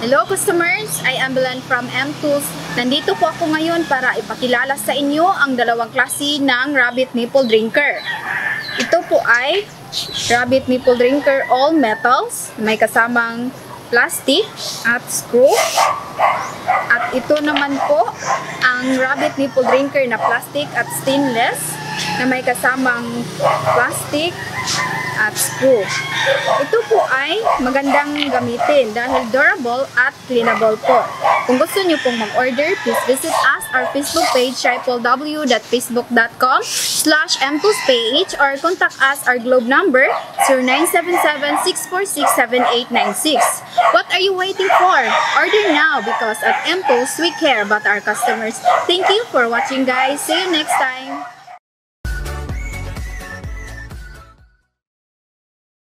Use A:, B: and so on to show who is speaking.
A: Hello customers, I am Belen from M-Tools. Nandito po ako ngayon para ipakilala sa inyo ang dalawang klase ng rabbit nipple drinker. Ito po ay rabbit nipple drinker all metals. May kasamang plastic at screw. At ito naman po ang rabbit nipple drinker na plastic at stainless na may kasamang plastic at screw. Ito po ay magandang gamitin dahil durable at cleanable po. Kung gusto niyo pong mag-order, please visit us our Facebook page www.facebook.com slash page or contact us our globe number 0977-646-7896. What are you waiting for? Order now because at MTools we care about our customers. Thank you for watching guys. See you next time.